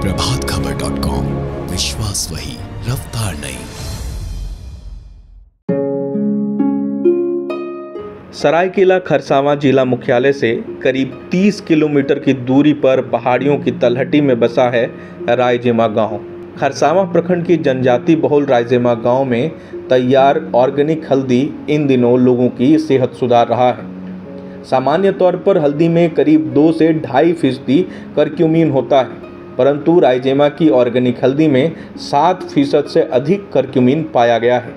Prabhat Khabar dot com विश्वास वही, रफ्तार नहीं। सरायकेला खरसावां जिला मुख्यालय से करीब 30 किलोमीटर की दूरी पर पहाड़ियों की तलहटी में बसा है रायजेमा गाँव। खरसावां प्रखंड की जनजाति बहुल रायजेमा गाँव में तैयार ऑर्गेनिक हल्दी इन दिनों लोगों की सेहत सुधार रहा है। सामान्य तौर पर हल्दी में करीब दो से ढाई फ़ीसदी करक्यूमिन होता है। परंतु रायजेमा की ऑर्गेनिक हल्दी में सात फ़ीसद से अधिक करक्यूमिन पाया गया है।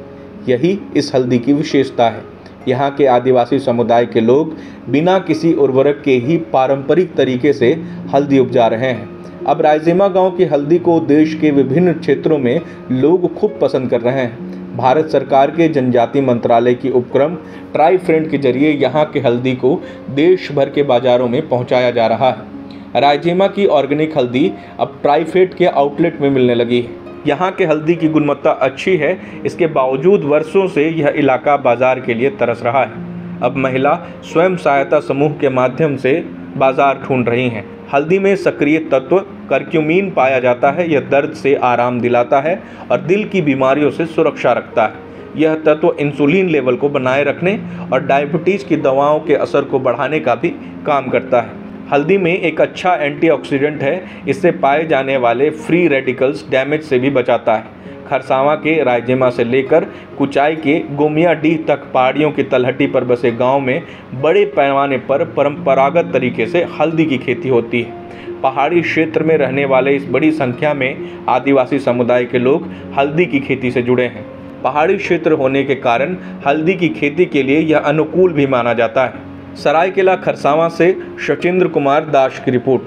यही इस हल्दी की विशेषता है। यहाँ के आदिवासी समुदाय के लोग बिना किसी उर्वरक के ही पारंपरिक तरीके से हल्दी उपजा रहे हैं। अब रायजेमा गाँव की हल्दी को देश के विभिन्न क्षेत्रों में लोग खूब पसंद कर रहे हैं। भारत सरकार के जनजाति मंत्रालय की उपक्रम ट्राई फ्रेंड के ज़रिए यहाँ के हल्दी को देश भर के बाजारों में पहुँचाया जा रहा है। रायजेमा की ऑर्गेनिक हल्दी अब ट्राईफेड के आउटलेट में मिलने लगी। है यहाँ के हल्दी की गुणवत्ता अच्छी है, इसके बावजूद वर्षों से यह इलाका बाज़ार के लिए तरस रहा है। अब महिला स्वयं सहायता समूह के माध्यम से बाज़ार ढूंढ रही हैं। हल्दी में सक्रिय तत्व करक्यूमीन पाया जाता है, यह दर्द से आराम दिलाता है और दिल की बीमारियों से सुरक्षा रखता है। यह तत्व इंसुलिन लेवल को बनाए रखने और डायबिटीज़ की दवाओं के असर को बढ़ाने का भी काम करता है। हल्दी में एक अच्छा एंटीऑक्सीडेंट है, इससे पाए जाने वाले फ्री रेडिकल्स डैमेज से भी बचाता है। खरसावां के रायजेमा से लेकर कुचाई के गोमिया डीह तक पहाड़ियों की तलहटी पर बसे गाँव में बड़े पैमाने पर परंपरागत तरीके से हल्दी की खेती होती है। पहाड़ी क्षेत्र में रहने वाले इस बड़ी संख्या में आदिवासी समुदाय के लोग हल्दी की खेती से जुड़े हैं। पहाड़ी क्षेत्र होने के कारण हल्दी की खेती के लिए यह अनुकूल भी माना जाता है। सरायकेला खरसावा से शचेंद्र कुमार दास की report.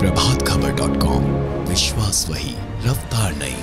Prabhat Khabar dot com, विश्वास वही, रफ्तार नहीं